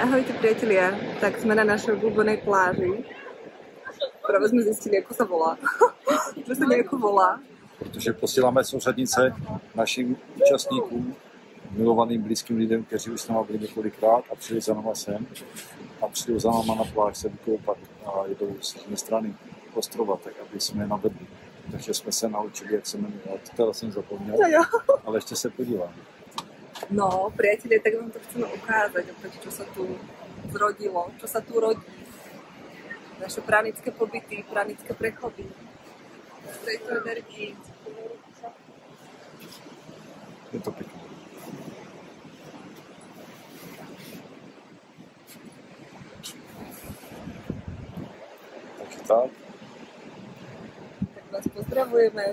Ahojte priatelia, tak sme na našej obľúbenej pláži. Práve sme zistili, ako sa volá. že sa nejako volá. Protože posíláme souřadnice našim účastníkům, milovaným blízkým lidem, kteří už s náma byli několikrát a přijeli za náma sem a přijeli za náma na pláž se vykoupat a jedou z jedné strany ostrova, tak aby jsme je navedli. Takže jsme se naučili, jak se jmenuje, to teda jsem zapomněl, ale ještě se podívám. No, priatelia, tak vám to chceme ukázať, opäť, čo sa tu zrodilo, čo sa tu rodí. Naše pranické pobyty, pranické prechody. Tejto energii. Je to pěkné. Takže tak, Tak vás pozdravujeme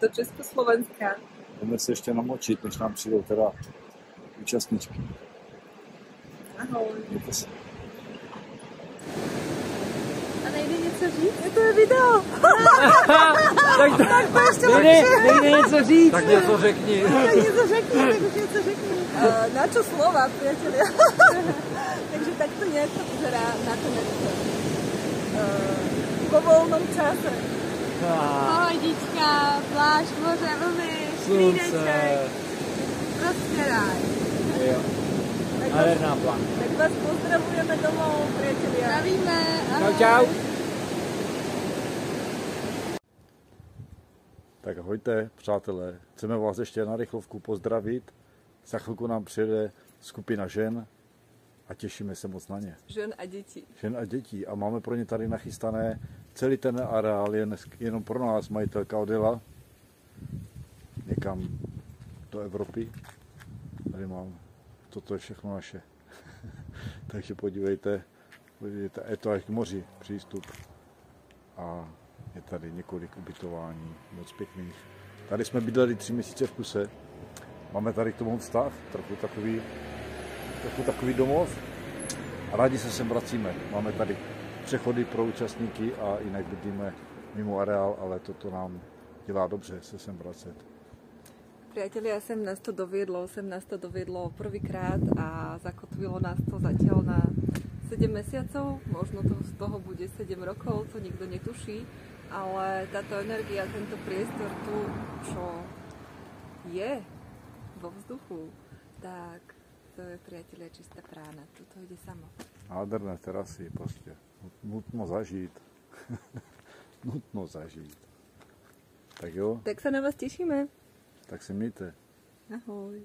do Československa. jdeme se ještě namočit, než nám přijdou teda účastničky. Ahoj. Mějte se. A nejde něco říct? Je to je video. tak, tak to ještě nejde, nejde něco říct. Tak něco řekni. Tak něco řekni, tak už něco řekni. Uh, na čo slova, priatelia? Takže takto nejak to vyzerá na Tenerife. Uh, po voľnom čase. Pohodička, pláž, moře, vlny, sklídeček, prostě ráj. Jo. Nádherná plán. tak vás pozdravujeme domov, priatelia. Zdravíme, ahoj. čau. Tak ahojte, přátelé. Chceme vás ještě na rychlovku pozdravit. Za chvilku nám přijede skupina žen a těšíme se moc na ně. Žen a děti. Žen a dětí. A máme pro ně tady nachystané celý ten areál, jen, jenom pro nás majitelka odjela někam do Evropy. Tady mám, toto je všechno naše. Takže podívejte, podívejte, je to až k moři přístup. A je tady několik ubytování, moc pěkných. Tady jsme bydleli tři měsíce v kuse. Máme tady k tomu vztah, trochu takový, trochu takový domov. A rádi se sem vracíme. Máme tady přechody pro účastníky a jinak bydlíme mimo areál, ale toto nám dělá dobře se sem vracet. Priatelia, sem nás to doviedlo, sem nás to doviedlo prvýkrát a zakotvilo nás to zatiaľ na 7 mesiacov, možno to z toho bude 7 rokov, to nikto netuší, ale táto energia, tento priestor tu, čo je vo vzduchu, tak to je priatelia čistá prána, tu to ide samo. Nádherné terasy prostě. Nutno zažít. Nutno zažít. Tak jo, Tak sa na vás tešíme. Tak se mějte. Ahoj.